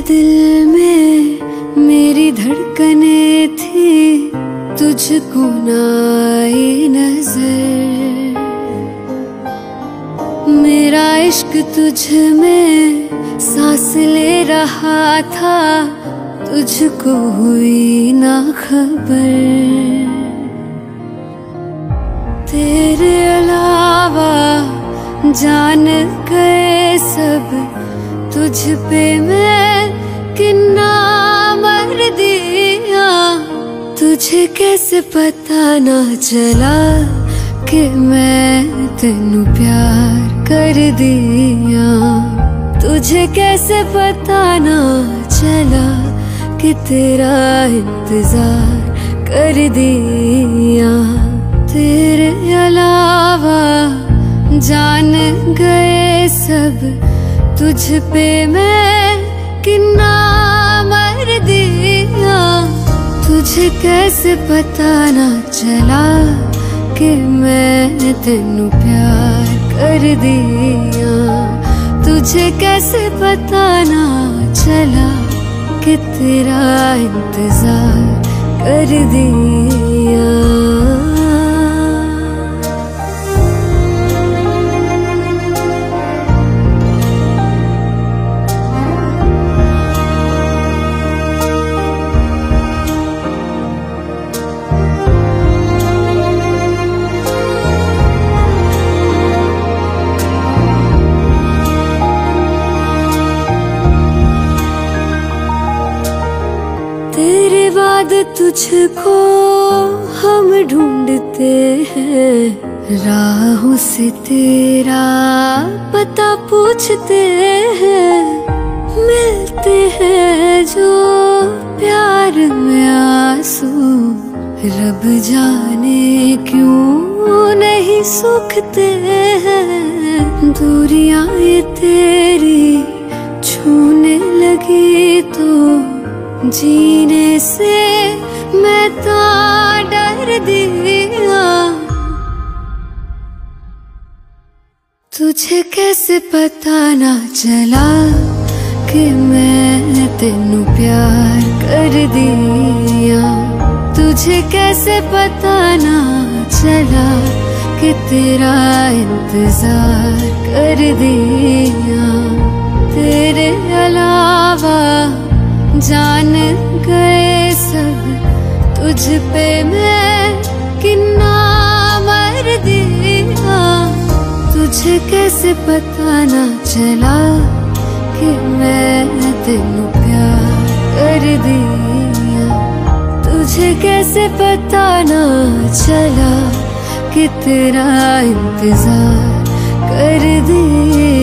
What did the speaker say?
दिल में मेरी धड़कने थी, तुझको नाई नज़र। मेरा इश्क तुझ में सांस ले रहा था, तुझको हुई ना खबर। तेरे अलावा जान गए सब तुझ पे मैं किन्ना मर दिया। तुझे कैसे पता ना चला कि मैं तेनू प्यार कर दिया। तुझे कैसे पता ना चला कि तेरा इंतज़ार कर दिया। तेरे अलावा जान गए सब तुझ पे मैं किन्ना मर दिया। तुझे कैसे पता ना चला कि मैं तेनू प्यार कर दिया। तुझे कैसे पता ना चला कि तेरा इंतज़ार कर दिया। तेरे बाद तुझको हम ढूंढते हैं। राहों से तेरा पता पूछते हैं। मिलते हैं जो प्यार में आँसू। रब जाने क्यों नहीं सूखते हैं। दूरियाँ ये तेरी छूने लगी तो जीने से मैं तो डर दिया। तुझे कैसे पता ना चला कि मैं तेनू प्यार कर दिया। तुझे कैसे पता ना चला कि तेरा इंतज़ार कर दिया। तेरे अलावा जान गए सब तुझ पे मैं किन्ना मर दिया। तुझे कैसे पता ना चला कि मैं तेनू प्यार कर दिया। तुझे कैसे पता ना चला कि तेरा इंतज़ार कर दिया।